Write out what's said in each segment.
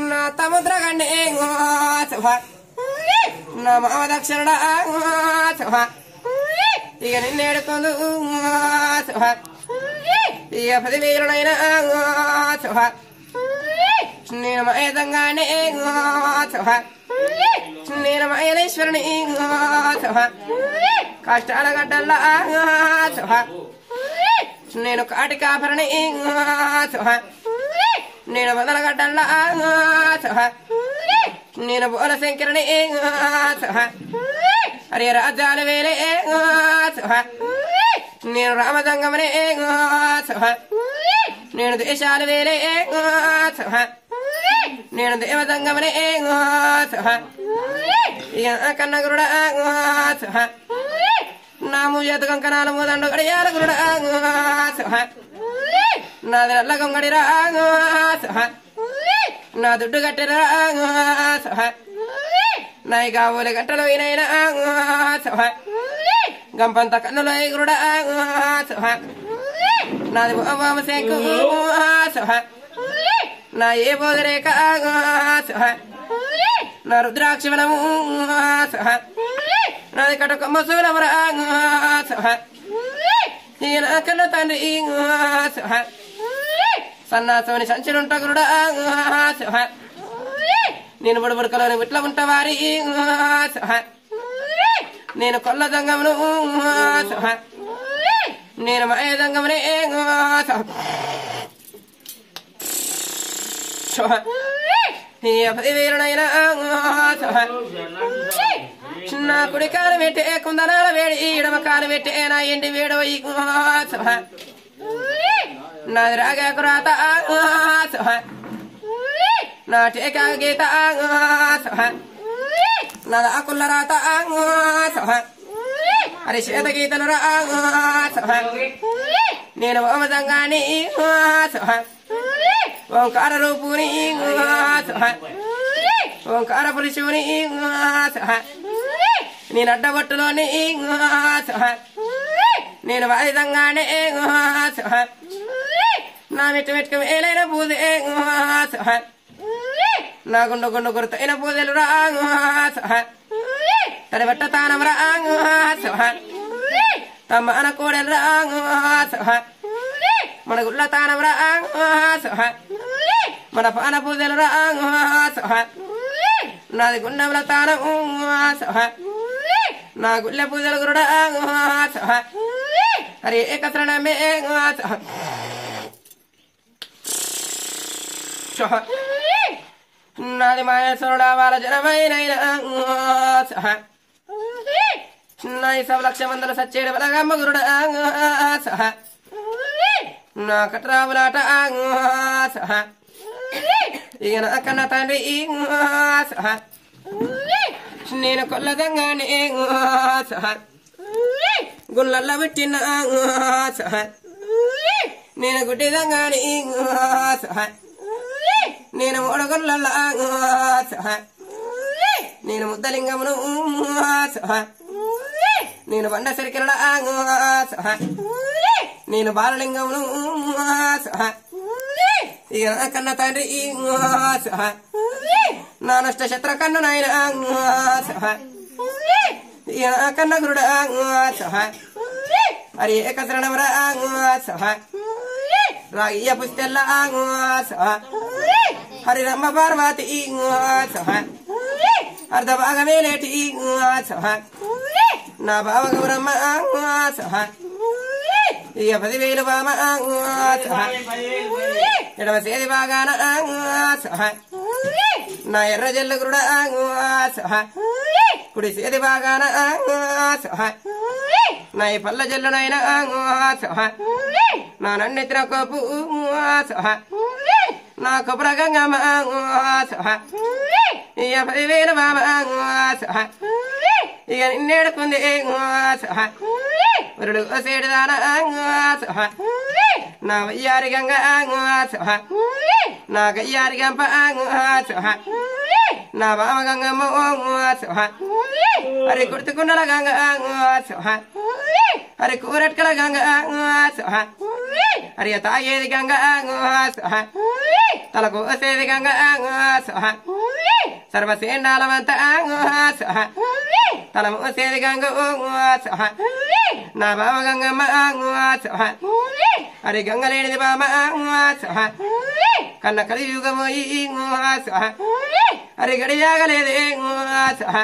నా తముద్ర నా మామ దక్షిణ ఇక నిన్నేడుకుందు శుభ ఇక పది వీరుడైన నేను మయదంగానే నేను మయలేశ్వరుని కష్టాల గడ్డల్లా నేను కాటి కాపరని నేను మొదల గడ్డల్లా శుభ నేను బోల శంకరుని రాజ్యాల వేలే శుభ నేను రామదంగమనే శుభ నేను దేశాల వేలే శుభ నేను దేవదంగమనే శుభ ఇక కన్నగురుడ నాము చేత కంకణాలు మూదండు గడియాల గురుడ నాది నల్ల గొంగడిరా శుభ నా దుడ్డు కట్టెరా శుభ నా కావుల గంటలు వినైనా శుభ గంపంత కన్నుల గురుడ శుభ నాది బాబు శంకు శుభ నా ఏ బోధరేక శుభ నా రుద్రాక్షవనము శుభ నాది కటకమ్మ సూరమరా శుభ ఈయన కన్న తండ్రి శుభ సన్నాసోని సంచులుంట గురుడ. శుభ నేను బుడబుడకలోని ఇట్లా ఉంటావారి. నేను కొల్ల దంగమును. నేను మాయ దంగమునే. వీరుడైన. చిన్న కుడి కాలు పెట్టే కుందనాల వేడి ఎడమ కాలు పెట్టే నా ఇంటి వేడు శుభ నాది రాగాకు రాత శుభ నా టేకా గీత శుభ నాది ఆకుల రాత శుభ అరే శ్వేత గీతలు రా శుభ నేను ఓమదంగాని శుభ ఓంకార రూపుని శుభ ఓంకార పురుషుని శుభ నేను అడ్డబొట్టులోని శుభ నేను వాయిదంగానే శుభ నా మెట్టు మెట్టుకు మేలైన పూజే నా గుండు గుండు గుర్తైన పూజలు రా తానం రా శుభ తమ్మ అన కోడలు రా మన గుళ్ళ తానం రా శుభ మన పాన పూజలు రా శుభ నాది గుండముల తానం నా గుళ్ళ పూజలు గురుడ హరి ఏకశరణమే శుభ నాది మాయేశ్వరుడా వాళ్ళ జనమైన సహ. నాయి సవ లక్ష మందల సచ్చేడు బలగమ్మ గురుడ. సహ. నా కట్రావులాట. సహ. ఇక నా కన్న తండ్రి. సహ. నేను కొల్లదంగానే. సహ. గుళ్ళల్లో పెట్టిన. సహ. నేను గుడ్డిదంగానే. సహ. నేను మూడగొల్ల సహ. నేను ముద్దలింగమును సహ. నేను బండ సరికిల సహ. నేను బాలలింగమును సహ. ఇక నా కన్న తండ్రి సహ. నా నష్ట శత్ర కన్ను నాయన సహ. ఇక నా కన్న గురుడ సహ. ఏక ఏకశరణమర సహ. రాగియ పుస్తెల్ల సహ హరి రమ్మ పార్వతి సహ అర్ధ భాగమే లేటి సహ నా బావ గౌరమ్మ సహ ఇక పదివేలు బామ సహ ఎడమ సేది బాగాన సహ నా ఎర్ర జల్లు గురుడ సహ కుడి సేది బాగాన సహ నా ఈ పల్ల జల్లునైన సహ నా నన్నెత్తిన కోపు సహ 나커브라강가마 안구아스하 이야파리베르마마 안구아스하 이가니네르군데 안구아스하 우르르어세르다나 안구아스하 나와이야리강가 안구아스하 나가이야리강파 안구아스하 나바마강가마 안구아스하 아리쿠르트쿠나라강가 안구아스하 아리쿠르트카라강가 안구아스하 아리야타예리강가 안구아스하 సహ తన సేది గంగ సహ నా బావ గంగమ్మ సహ అరి గంగ లేనిది బామ సహ కన్న కలియుగమోయి సహ అరి గడియాగలేదే సహ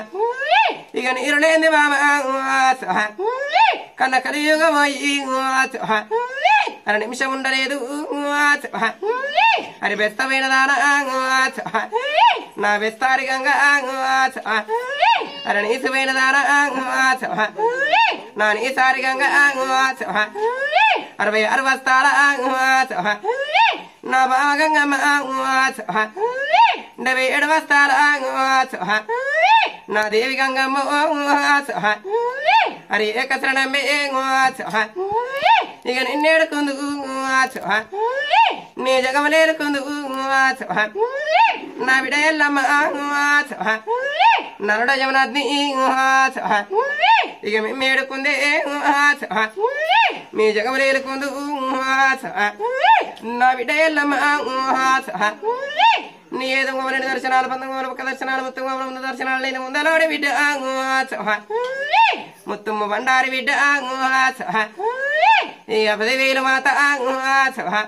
ఇక నీరు లేని బామ సహ కన్న కలియుగమోయి సహ అర నిమిషం ఉండలేదు అరి బెస్తమైన దాన నా సహ అర నీసుమైన దాన నా నీసారి గంగ సహ అరవై సహ నా బావ గంగమ్మ సహ డెబ్బై ఏడు బస్తాల సహ నా దేవి గంగమ్మ అరే ఏకశరణమే సహ ఇక నిన్నేడుకుందు సహ నీ జగమలేరుకుందు నా బిడ ఎల్లమ్మ నరుడ జమనాథ్ని ఇక మేడుకుందే మీ జగమలేరుకుందు నా బిడ ఎల్లమ్మ నీ ఏదో గోమరెడ్డి దర్శనాలు పంతొమ్మిది ఒక్క దర్శనాలు మొత్తం ముందు దర్శనాలు నేను ముందలోడి బిడ్డ సహ ముత్తమ్మ బండారి బిడ్డ ya padivilu mata ang atsaha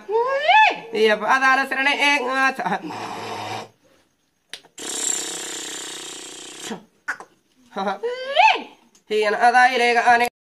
ya padala srane ang atsaha Hiyan adai lega ane